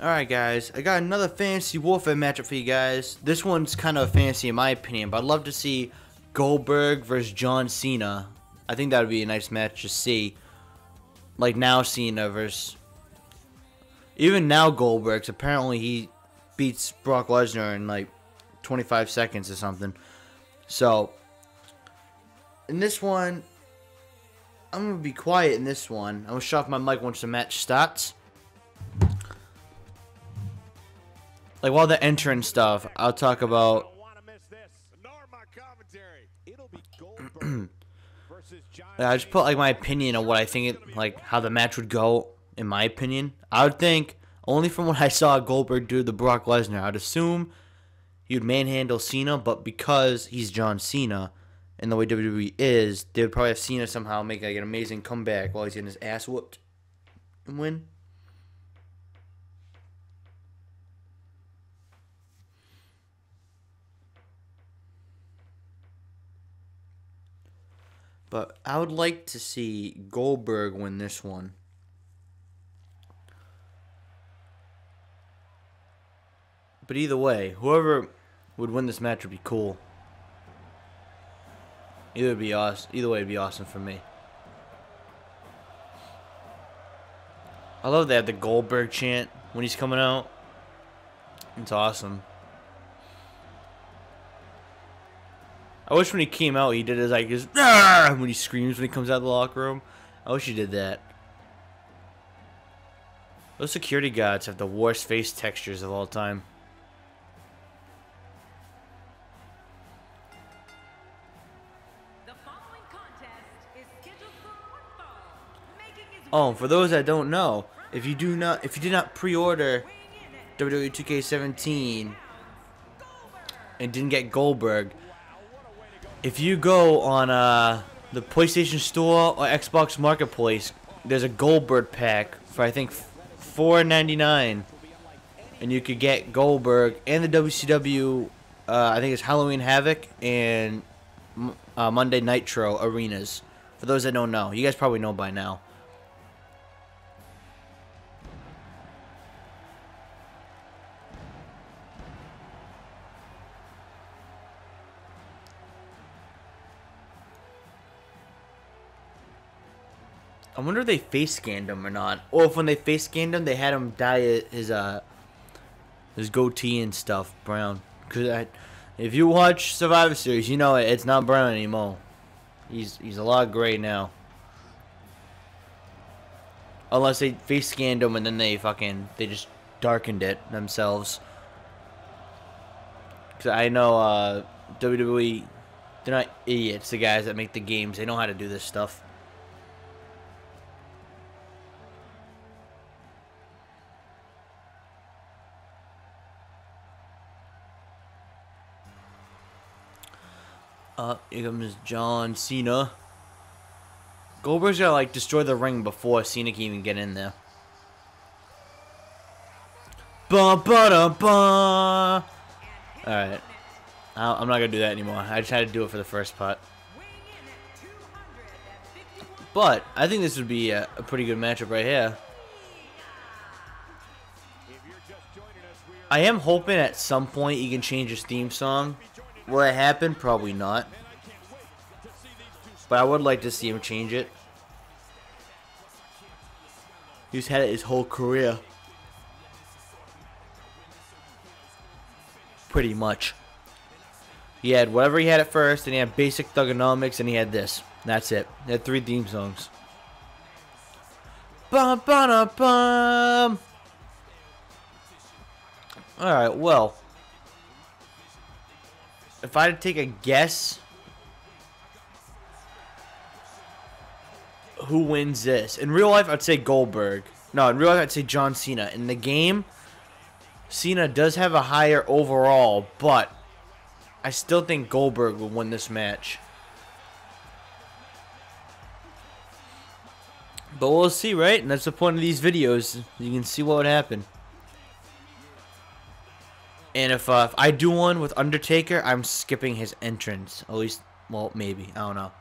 Alright guys, I got another Fantasy Warfare matchup for you guys. This one's kind of fancy in my opinion, but I'd love to see Goldberg versus John Cena. I think that would be a nice match to see. Like now Cena versus... Even now Goldberg's, apparently he beats Brock Lesnar in like 25 seconds or something. So, in this one, I'm going to be quiet in this one. I'm going to shut off my mic once the match starts. Like while the entrance stuff, I'll talk about. I just put like my opinion on what I think it like how the match would go. In my opinion, I would think only from what I saw Goldberg do to Brock Lesnar, I'd assume he would manhandle Cena, but because he's John Cena and the way WWE is, they would probably have Cena somehow make like an amazing comeback while he's getting his ass whooped and win. But I would like to see Goldberg win this one. But either way, whoever would win this match would be cool. Either be awesome. Either way, it'd be awesome for me. I love that the Goldberg chant when he's coming out. It's awesome. I wish when he came out, he did his like his ah, when he screams when he comes out of the locker room. I wish he did that. Those security guards have the worst face textures of all time. Oh, for those that don't know, if you do not, if you did not pre-order WWE 2K17 and didn't get Goldberg, if you go on uh, the PlayStation Store or Xbox Marketplace, there's a Goldberg pack for I think $4.99, and you could get Goldberg and the WCW. Uh, I think it's Halloween Havoc and uh, Monday Nitro arenas. For those that don't know, you guys probably know by now. I wonder if they face scanned him or not, or if when they face scanned him, they had him dye his uh his goatee and stuff brown. Cause I, if you watch Survivor Series, you know it, it's not brown anymore. He's he's a lot gray now. Unless they face scanned him and then they fucking they just darkened it themselves. Cause I know uh, WWE, they're not idiots. The guys that make the games, they know how to do this stuff. Here comes John Cena. Goldberg's gotta like destroy the ring before Cena can even get in there. Ba ba da ba. Alright. I'm not gonna do that anymore. I just had to do it for the first part. But I think this would be a, a pretty good matchup right here. I am hoping at some point he can change his theme song Will it happen? Probably not. But I would like to see him change it. He's had it his whole career. Pretty much. He had whatever he had at first, and he had basic thuganomics, and he had this. That's it. He had three theme songs. Bum, bum, bum. Alright, well if I had to take a guess, who wins this? In real life, I'd say Goldberg. No, in real life, I'd say John Cena. In the game, Cena does have a higher overall, but I still think Goldberg will win this match. But we'll see, right? And that's the point of these videos. You can see what would happen. And if, uh, if I do one with Undertaker, I'm skipping his entrance. At least, well, maybe. I don't know.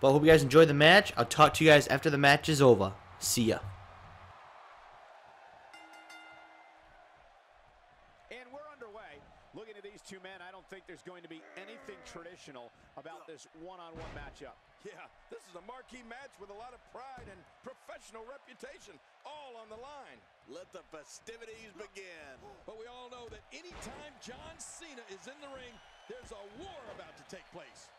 But I hope you guys enjoyed the match. I'll talk to you guys after the match is over. See ya. And we're underway. Looking at these two men, I don't think there's going to be anything traditional about this one-on-one -on -one matchup. Yeah, this is a marquee match with a lot of pride and professional reputation all on the line. Let the festivities begin. But we all know that anytime John Cena is in the ring, there's a war about to take place.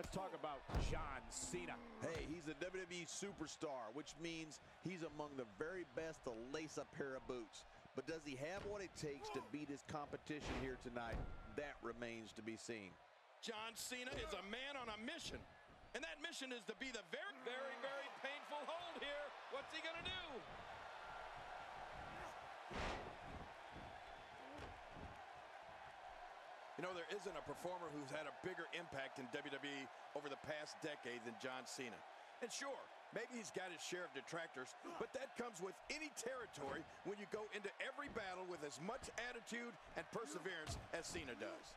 Let's talk about John Cena. Hey, he's a WWE superstar, which means he's among the very best to lace a pair of boots. But does he have what it takes to beat his competition here tonight? That remains to be seen. John Cena is a man on a mission. And that mission is to be the very, very, very painful hold here. What's he going to do? You know, there isn't a performer who's had a bigger impact in WWE over the past decade than John Cena. And sure, maybe he's got his share of detractors, but that comes with any territory when you go into every battle with as much attitude and perseverance as Cena does.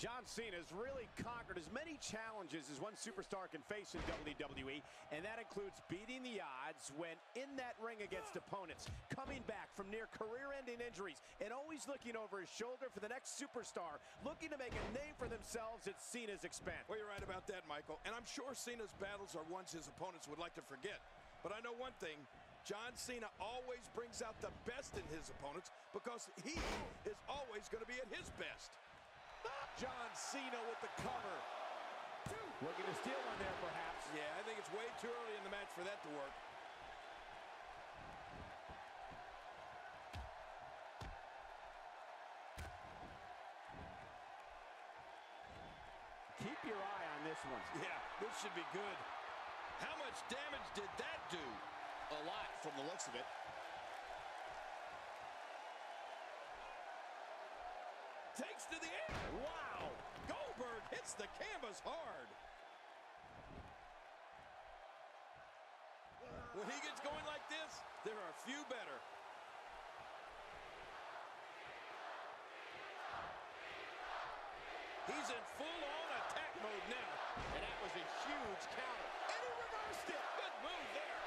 John Cena has really conquered as many challenges as one superstar can face in WWE, and that includes beating the odds when in that ring against opponents, coming back from near career-ending injuries, and always looking over his shoulder for the next superstar, looking to make a name for themselves at Cena's expense. Well, you're right about that, Michael, and I'm sure Cena's battles are ones his opponents would like to forget. But I know one thing, John Cena always brings out the best in his opponents because he is always going to be at his best. John Cena with the cover. Looking to steal one there, perhaps. Yeah, I think it's way too early in the match for that to work. Keep your eye on this one. Yeah, this should be good. How much damage did that do? A lot from the looks of it. To the air. Wow. Goldberg hits the canvas hard. When he gets going like this, there are few better. He's in full-on attack mode now. And that was a huge counter. And he reversed it. Good move there.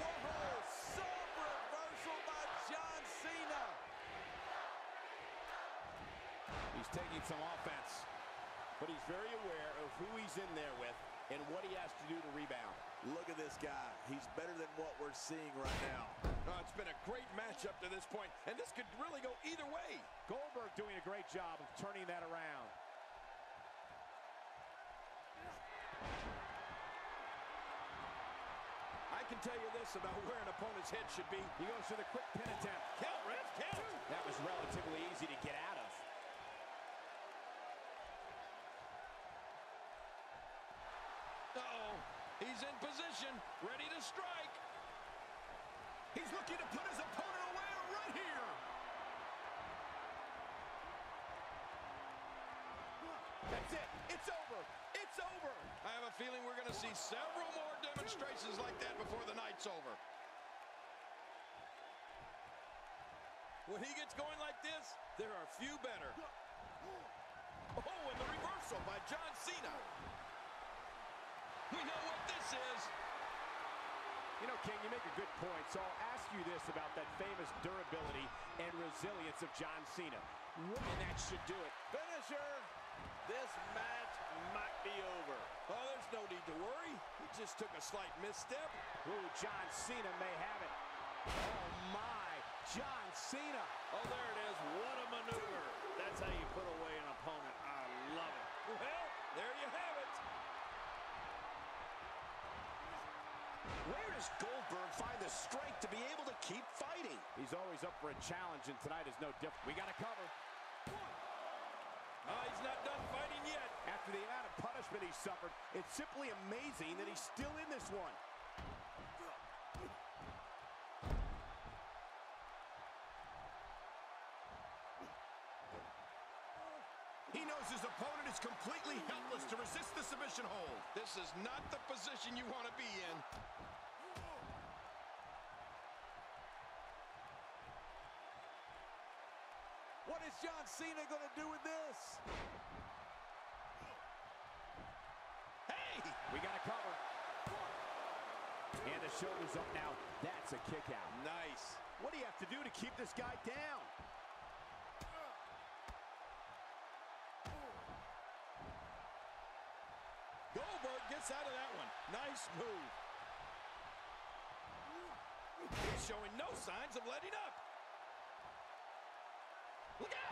Whoa, sub reversal by John Cena. He's taking some offense, but he's very aware of who he's in there with and what he has to do to rebound. Look at this guy. He's better than what we're seeing right now. Oh, it's been a great matchup to this point, and this could really go either way. Goldberg doing a great job of turning that around. I can tell you this about where an opponent's head should be. He goes for the quick pin attempt. Count, ref, count. That was relatively easy to get out of. He's in position, ready to strike. He's looking to put his opponent away right here. That's it. It's over. It's over. I have a feeling we're going to see several more demonstrations like that before the night's over. When he gets going like this, there are few better. Oh, and the reversal by John Cena. We know what this is. You know, King, you make a good point, so I'll ask you this about that famous durability and resilience of John Cena. And that should do it. Finisher. This match might be over. Oh, there's no need to worry. He just took a slight misstep. Ooh, John Cena may have it. Oh, my. John Cena. Oh, there it is. What a maneuver. That's how you put away an opponent. I love it. Well, there you have it. Where does Goldberg find the strength to be able to keep fighting? He's always up for a challenge, and tonight is no different. We got to cover. Oh, he's not done fighting yet. After the amount of punishment he suffered, it's simply amazing that he's still in this one. He knows his opponent is completely helpless to resist the submission hold. This is not the position you want to be in. What is John Cena going to do with this? Hey! We got a cover. And the shoulder's up now. That's a kick out. Nice. What do you have to do to keep this guy down? Goldberg gets out of that one. Nice move. He's showing no signs of letting up. Look out!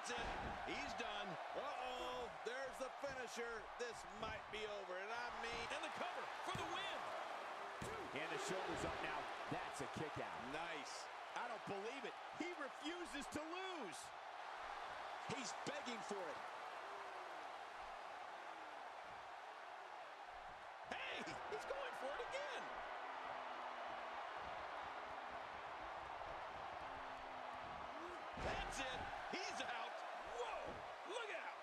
That's it. He's done. Uh-oh, there's the finisher. This might be over, and I mean... And the cover for the win. And the shoulder's up now. That's a kick out. Nice. I don't believe it. He refuses to lose. He's begging for it. Hey, he's going for it again. That's it. He's out. Whoa, look out.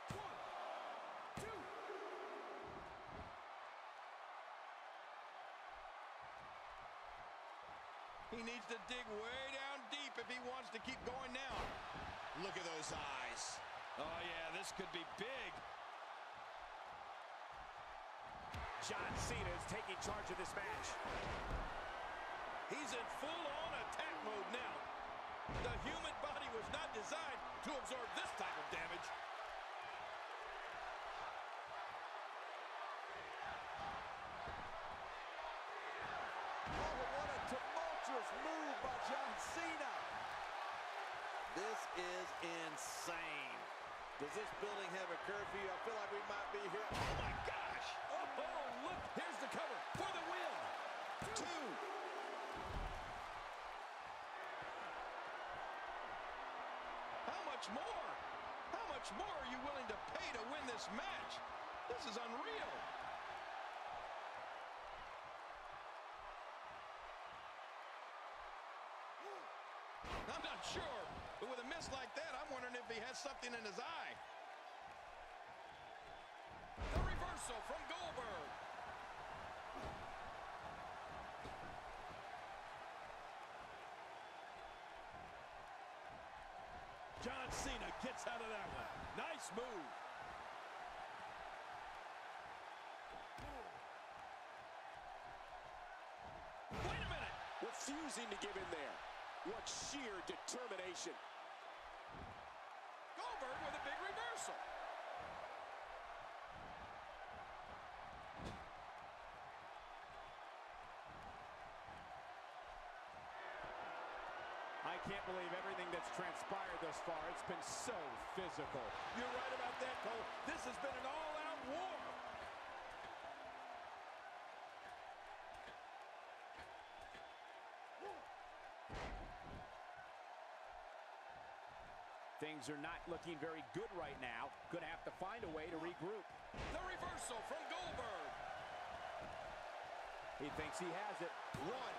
He needs to dig way down deep if he wants to keep going now. Look at those eyes. Oh, yeah, this could be big. John Cena is taking charge of this match. He's in full-on attack mode now. The human body was not designed to absorb this type of damage. Oh, what a tumultuous move by John Cena. This is insane. Does this building have a curfew? I feel like we might be here. Oh, my gosh. Oh, look. Here's the cover for the win. Two. How much more? How much more are you willing to pay to win this match? This is unreal. I'm not sure, but with a miss like that, I'm wondering if he has something in his eye. The reversal from Goldberg. John Cena gets out of that one. Nice move. Wait a minute. Refusing to give in there. What sheer determination. Goldberg with a big reversal. I can't believe everything that's transpired thus far. It's been so physical. You're right about that, Cole. This has been an all-out war. Things are not looking very good right now. Gonna have to find a way to regroup. The reversal from Goldberg. He thinks he has it. One.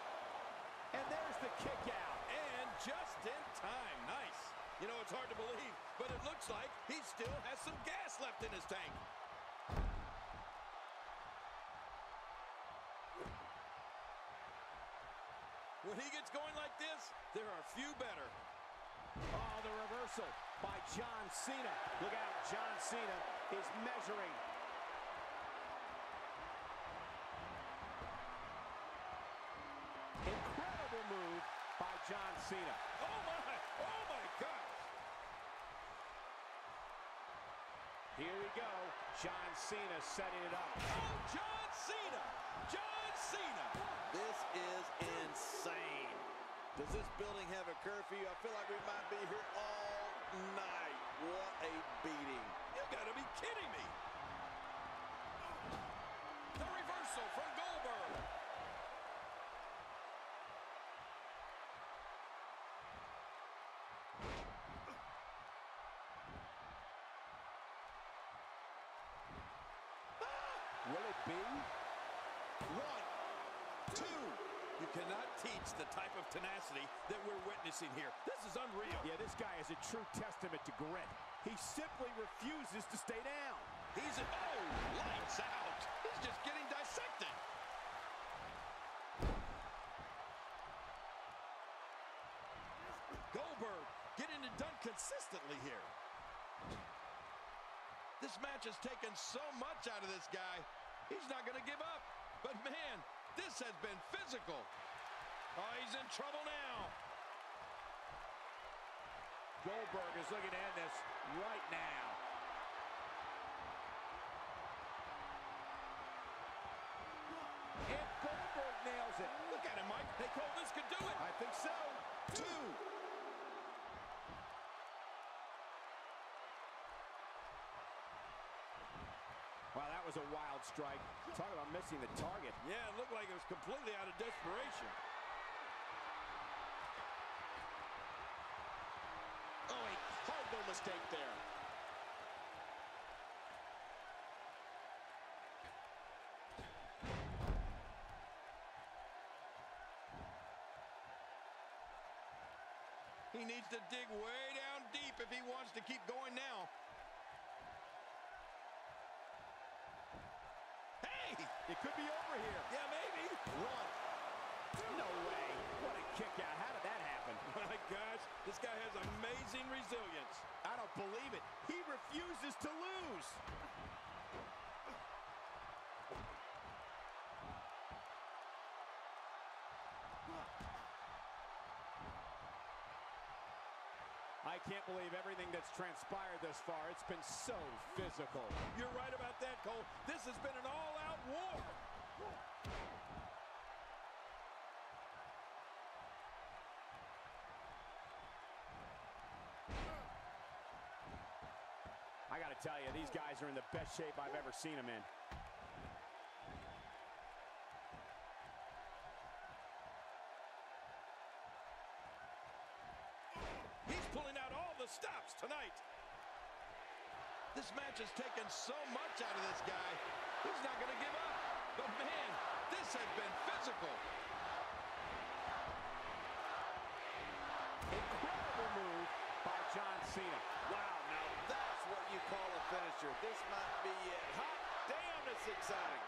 And there's the kick out. And just in time. Nice. You know, it's hard to believe, but it looks like he still has some gas left in his tank. When he gets going like this, there are few better. Oh, the reversal by John Cena. Look out, John Cena is measuring. Incredible move by John Cena. Oh, my. Oh, my gosh. Here we go. John Cena setting it up. Oh, John Cena. John Cena. This is insane. Does this building have a curfew? I feel like we might be here all night. What a beating. You gotta be kidding me. The reversal from Goldberg. Be? One, two. You cannot teach the type of tenacity that we're witnessing here. This is unreal. Yeah, this guy is a true testament to grit. He simply refuses to stay down. He's oh, lights out. He's just getting dissected. Goldberg getting it done consistently here. This match has taken so much out of this guy. He's not going to give up. But man, this has been physical. Oh, he's in trouble now. Goldberg is looking to end this right now. And Goldberg nails it. Look at him, Mike. Hey, Cole, this could do it. I think so. Two. Wow, that was a wild strike. Talk about missing the target. Yeah, it looked like it was completely out of desperation. Oh, he hard no mistake there. He needs to dig way down deep if he wants to keep going now. It could be over here. Yeah, maybe. One. No way. What a kick out. How did that happen? My gosh, this guy has amazing resilience. I don't believe it. He refuses to lose. I can't believe everything that's transpired thus far. It's been so physical. You're right about that, Cole. This has been an all-out war. I got to tell you, these guys are in the best shape I've ever seen them in. He's pulling out all the stops tonight. This match has taken so much out of this guy. He's not going to give up. But man, this has been physical. Incredible move by John Cena. Wow, now that's what you call a finisher. This might be it. Hot damn, it's exciting.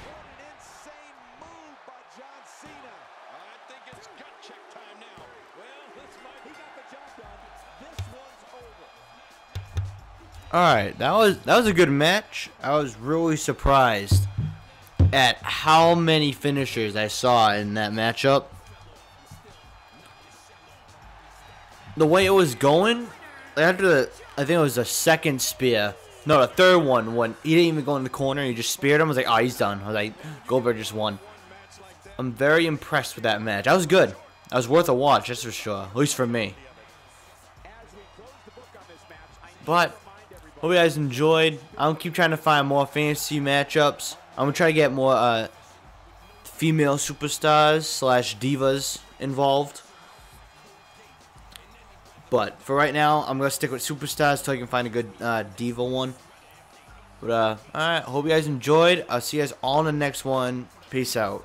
What an insane move by John Cena. I think it's gut check time now. Well, this might He got the job done. This one's over. All right, that was that was a good match. I was really surprised at how many finishers I saw in that matchup. The way it was going, after the I think it was the second spear, no, the third one when he didn't even go in the corner, he just speared him. I was like, oh, he's done. I was like, Goldberg just won. I'm very impressed with that match. That was good. That was worth a watch, that's for sure. At least for me. But hope you guys enjoyed. I'm keep trying to find more fantasy matchups. I'm gonna try to get more uh, female superstars slash divas involved. But for right now, I'm gonna stick with superstars till I can find a good uh, diva one. But uh, all right, hope you guys enjoyed. I'll see you guys all in the next one. Peace out.